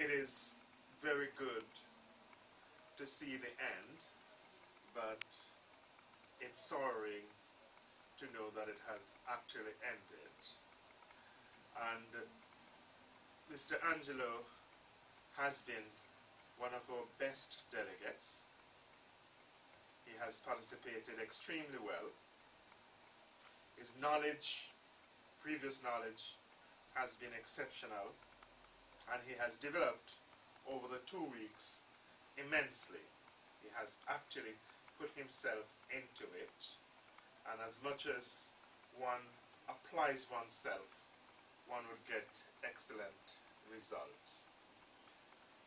it is very good to see the end, but it's sorrowing to know that it has actually ended. And Mr. Angelo has been one of our best delegates. He has participated extremely well. His knowledge, previous knowledge, has been exceptional and he has developed over the two weeks immensely. He has actually put himself into it and as much as one applies oneself, one would get excellent results.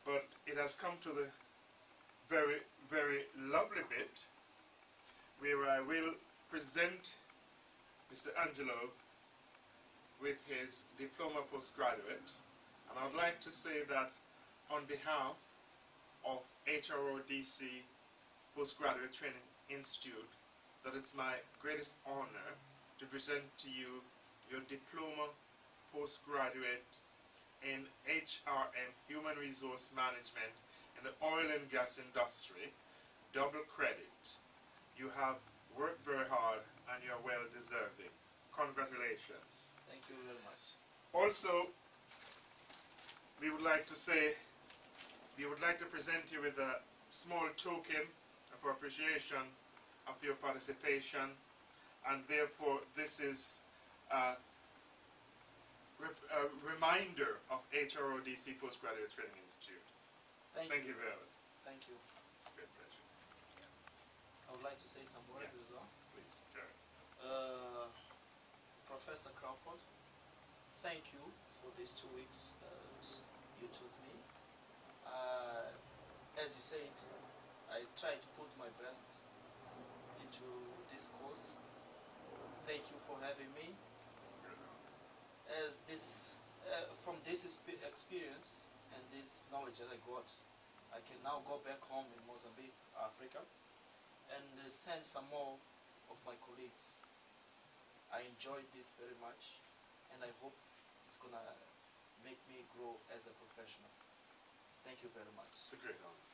But it has come to the very, very lovely bit where I will present Mr. Angelo with his diploma postgraduate and I would like to say that on behalf of HRODC Postgraduate Training Institute, that it's my greatest honor to present to you your diploma postgraduate in HRM, Human Resource Management in the oil and gas industry, double credit. You have worked very hard and you're well deserving. Congratulations. Thank you very much. Also, we would like to say, we would like to present you with a small token of appreciation of your participation and therefore this is a, a reminder of HRODC Postgraduate Training Institute. Thank, Thank you. you very much. Thank you. Great pleasure. I would like to say some words Yes. as well. Please. Uh, Professor Crawford, thank you for these two weeks that you took me. Uh, as you said, I tried to put my best into this course. Thank you for having me. As this, uh, from this experience and this knowledge that I got, I can now go back home in Mozambique, Africa, and uh, send some more of my colleagues. I enjoyed it very much, and I hope it's gonna make me grow as a professional. Thank you very much. It's a great honor.